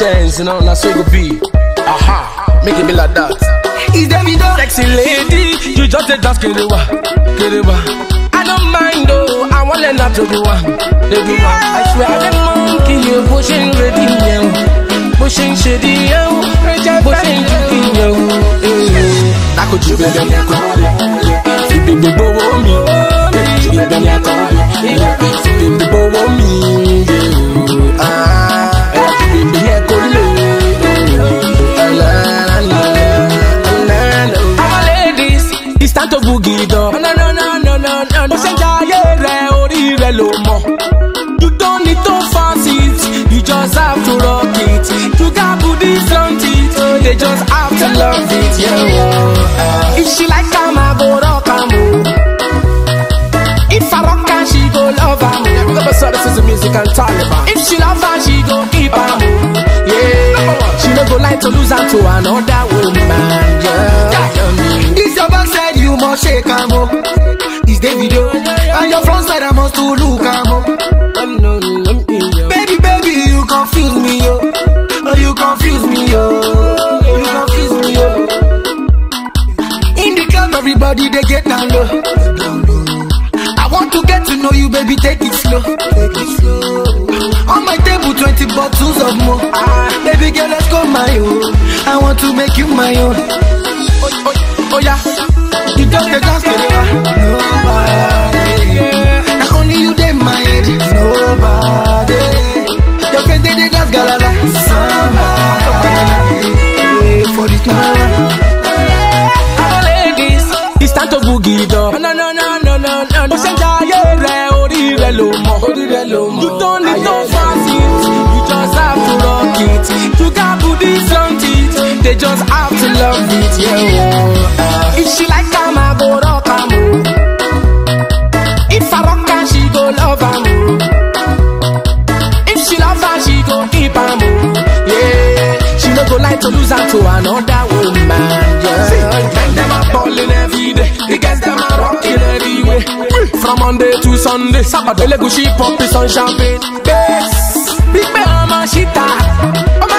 you know, that's so go be. Aha, make it be like that. Is Davido? Sexy lady, you just a dance, kerewa, kerewa. I don't mind though, I want learn how to do one, everyone. I swear, I'm the monkey you pushing ready, yo, pushing shady, yo, pushing jibe dem yako, ibi mi no, no. Bó ṣe ń jayé rẹ̀, orí rẹ̀ ló mọ̀. You don't need to force it, you just have to rock it. You got booty front it, oh, they just have to love it, yeah. If she like am, I go rock am, oh. If I rock am, she go love am, oh. Son, this is the music and Taliban. If she love am, she go keep am, oh. Yeah. She no go like to lose am to another woman, yeah. This your backside, you must shake am oh. This Davido, must to look am oh. Baby, baby, you confuse me yo. Oh, you confuse me yo. You confuse me yo. In the club, everybody they get down low. I want to get to know you, baby. Take it slow. Take it slow. On my table, 20 bottles of more. Baby girl, let's go my own. I want to make you my own. Oh, oh, oh, yeah. You just the dance boogie down. No, no, no, no, no, no. Bó ṣe ń jayé rẹ̀, orí rẹ̀ ló mọ̀. Orí rẹ̀ ló mọ̀. You don't need force it, you just have to rock it. You got booty it, they just have to love it, yeah. Oh. If she like am, I go rock am, oh. If I rock am, she go love am, oh. If she love am, she go keep am, oh. Yeah, she no go like to lose am to another woman, yeah. Men them a ballin' From Monday to Sunday, Saturday Legushi pop is on champagne. Yes, big man ọmọ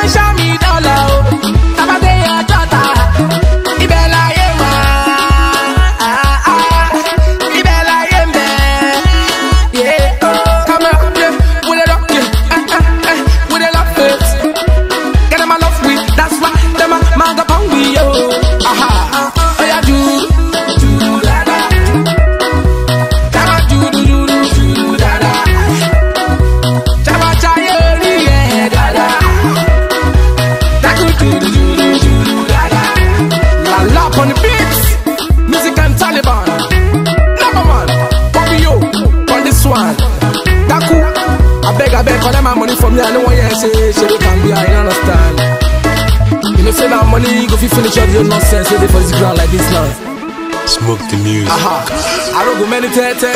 I I beg, my money from me. I know what you say, say they can be, I understand. You know, say that money, go fi finish all your nonsense, say for this ground like this now. Smoke the music. Aha, I don't go many te te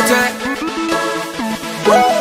te.